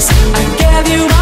promise I gave you